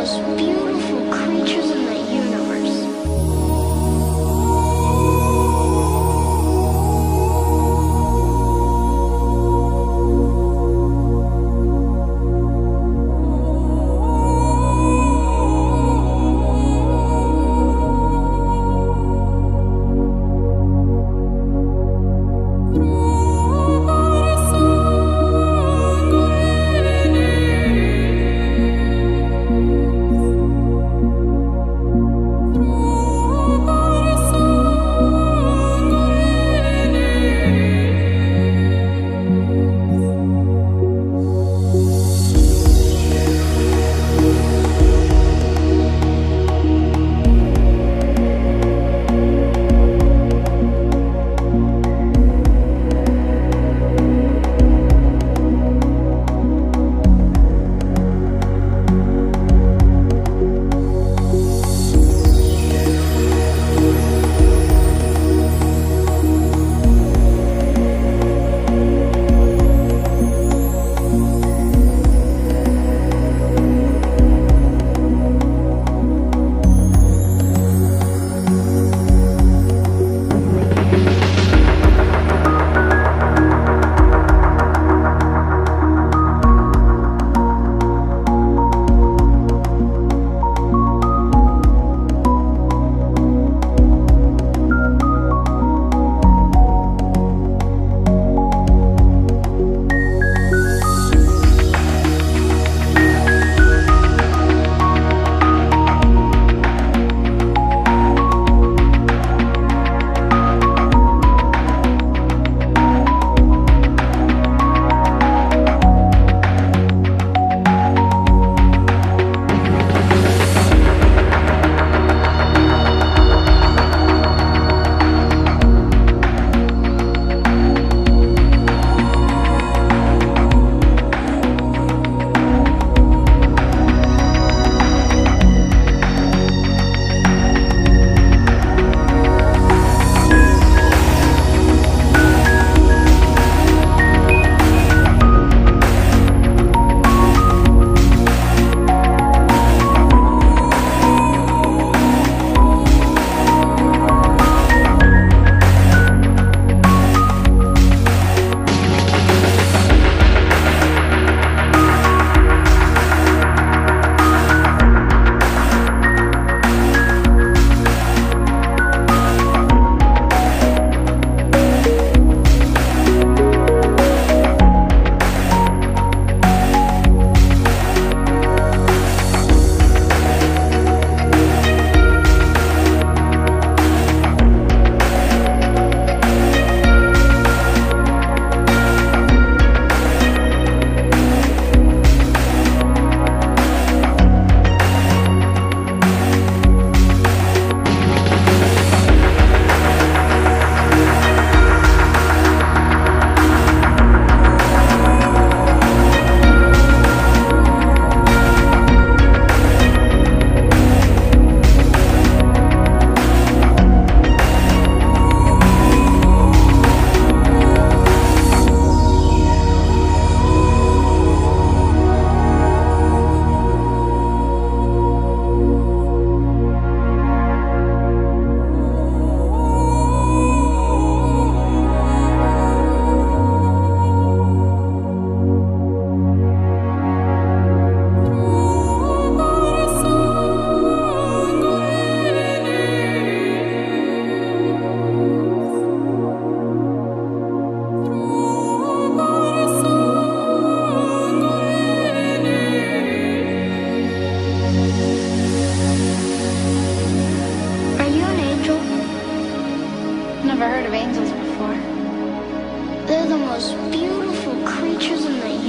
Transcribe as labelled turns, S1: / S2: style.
S1: most beautiful
S2: never heard of angels before.
S1: They're the most beautiful creatures in the